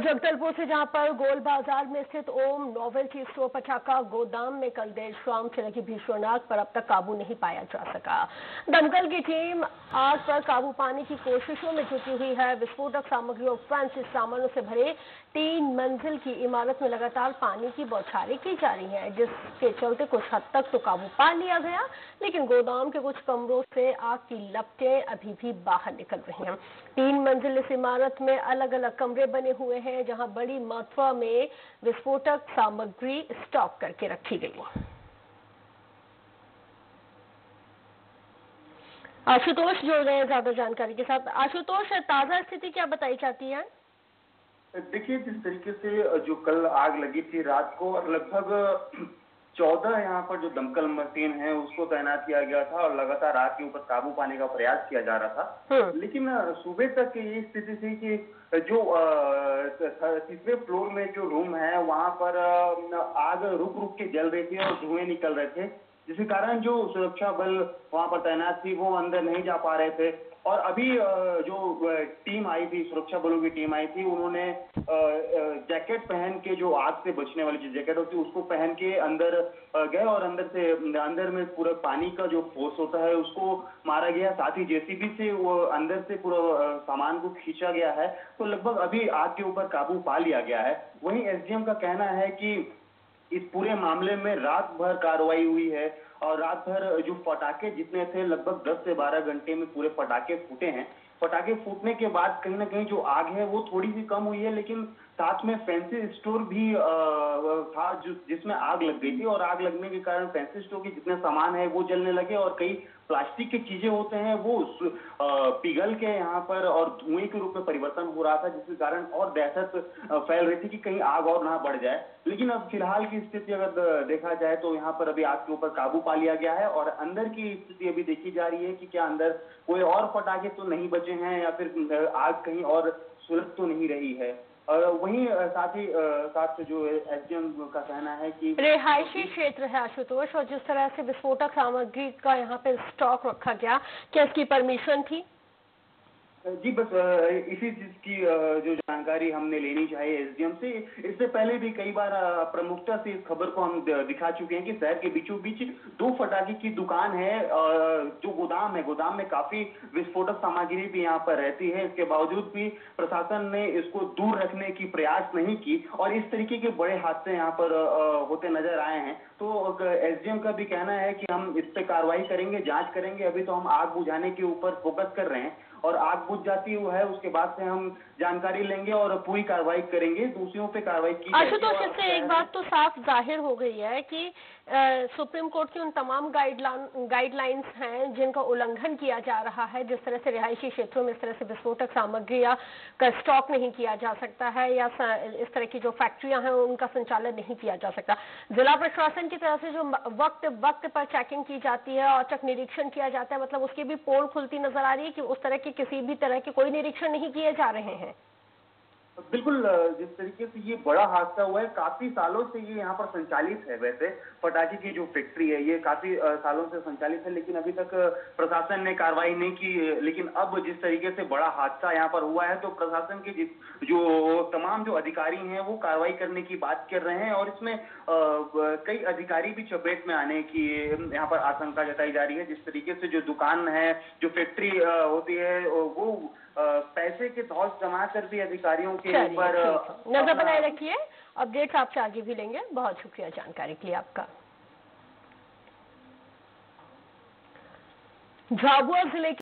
जगदलपुर से जहाँ पर गोल बाज़ार में स्थित ओम नोवेल्टी स्टोर पटाखा गोदाम में कल देर शाम से लगी भीषण आग पर अब तक काबू नहीं पाया जा सका। दमकल की टीम आग पर काबू पाने की कोशिशों में जुटी हुई है। विस्फोटक सामग्री और फ्रांसिस सामानों से भरे तीन मंजिल की इमारत में लगातार पानी की बौछारें की जा रही है, जिसके चलते कुछ हद तक तो काबू पा लिया गया, लेकिन गोदाम के कुछ कमरों से आग की लपटें अभी भी बाहर निकल रही हैं। तीन मंजिल इस इमारत में अलग अलग कमरे बने हुए हैं। हैं, जहाँ बड़ी मात्रा में विस्फोटक सामग्री स्टॉक करके रखी गई आशुतोष जोड़ रहे हैं ज़्यादा जानकारी के साथ। आशुतोष, ताज़ा स्थिति क्या बताई जाती है? देखिए, जिस तरीके से, जो कल आग लगी थी रात को, और लगभग चौदह यहाँ पर जो दमकल मशीन है उसको तैनात किया गया था और लगातार आग के ऊपर काबू पाने का प्रयास किया जा रहा था हम्म। लेकिन सुबह तक ये स्थिति थी कि जो तीसरे फ्लोर में जो रूम है वहाँ पर आग रुक रुक के जल रही थी और धुएँ निकल रहे थे जिसके कारण जो सुरक्षा बल वहाँ पर तैनात थी, वो अंदर नहीं जा पा रहे थे। और अभी जो टीम आई थी, सुरक्षा बलों की टीम आई थी, उन्होंने जैकेट पहन के जो आग से बचने वाली जो जैकेट होती है उसको पहन के अंदर गए और अंदर से, अंदर में पूरा पानी का जो फोर्स होता है, उसको मारा गया। साथ ही जेसीबी से वो अंदर से पूरा सामान को खींचा गया है। तो लगभग अभी आग के ऊपर काबू पा लिया गया है। वहीं एसडीएम का कहना है कि इस पूरे मामले में रात भर कार्रवाई हुई है और रात भर जो पटाखे जितने थे, लगभग 10 से 12 घंटे में पूरे पटाखे फूटे हैं। पटाखे फूटने के बाद कहीं ना कहीं जो आग है, वो थोड़ी सी कम हुई है, लेकिन साथ में फैंसी स्टोर भी था जिसमें आग लग गई थी और आग लगने के कारण फैंसी स्टोर के जितने सामान है, वो जलने लगे और कई प्लास्टिक की चीज़ें होते हैं, वो पिघल के यहाँ पर और धुएँ के रूप में परिवर्तन हो रहा था, जिसके कारण और दहशत फैल रही थी कि कहीं आग और ना बढ़ जाए। लेकिन अब फ़िलहाल की स्थिति अगर देखा जाए तो यहाँ पर अभी आग के ऊपर काबू पा लिया गया है और अंदर की स्थिति अभी देखी जा रही है कि क्या अंदर कोई और पटाखे तो नहीं बचे हैं या फिर आग कहीं और सुलग तो नहीं रही है। वहीं साथ ही साथ जो एसडीएम का कहना है कि रिहायशी क्षेत्र है आशुतोष, और जिस तरह से विस्फोटक सामग्री का यहाँ पे स्टॉक रखा गया, क्या इसकी परमिशन थी? जी, बस इसी चीज़ की जो जानकारी हमने लेनी चाहिए एसडीएम से, इससे पहले भी कई बार प्रमुखता से इस खबर को हम दिखा चुके हैं कि शहर के बीचों बीच दो फटाखे की दुकान है जो गोदाम है। गोदाम में काफ़ी विस्फोटक सामग्री भी यहाँ पर रहती है। इसके बावजूद भी प्रशासन ने इसको दूर रखने की प्रयास नहीं की और इस तरीके के बड़े हादसे यहाँ पर होते नज़र आए हैं। तो एसडीएम का भी कहना है कि हम इस पे कार्रवाई करेंगे, जाँच करेंगे। अभी तो हम आग बुझाने के ऊपर फोकस कर रहे हैं। और आग बुझ जाती है उसके बाद से हम जानकारी लेंगे और पूरी कार्रवाई करेंगे दूसरों पे कार्रवाई की आशुतोष इससे एक बात तो साफ़ ज़ाहिर हो गई है कि आ, सुप्रीम कोर्ट की उन तमाम गाइडलाइन गाइडलाइंस हैं जिनका उल्लंघन किया जा रहा है जिस तरह से रिहायशी क्षेत्रों में इस तरह से विस्फोटक सामग्री या का स्टॉक नहीं किया जा सकता है या इस तरह की जो फैक्ट्रियाँ हैं उनका संचालन नहीं किया जा सकता। जिला प्रशासन की तरफ़ से जो वक्त वक्त पर चेकिंग की जाती है औचक निरीक्षण किया जाता है मतलब उसकी भी पोल खुलती नज़र आ रही है कि उस तरह की किसी भी तरह के कोई निरीक्षण नहीं किए जा रहे हैं। बिल्कुल जिस तरीके से ये बड़ा हादसा हुआ है, काफ़ी सालों से ये यहाँ पर संचालित है वैसे। पटाखे की जो फैक्ट्री है, ये काफ़ी सालों से संचालित है, लेकिन अभी तक प्रशासन ने कार्रवाई नहीं की लेकिन अब जिस तरीके से बड़ा हादसा यहाँ पर हुआ है तो प्रशासन के जो तमाम जो अधिकारी हैं, वो कार्रवाई करने की बात कर रहे हैं और इसमें कई अधिकारी भी चपेट में आने की यहाँ पर आशंका जताई जा रही है। जिस तरीके से जो दुकान है, जो फैक्ट्री होती है, वो पैसे के धौस जमा कर भी अधिकारियों के ऊपर नज़र बनाए रखिए। अपडेट्स आपसे आगे भी लेंगे। बहुत शुक्रिया जानकारी के लिए आपका। झाबुआ ज़िले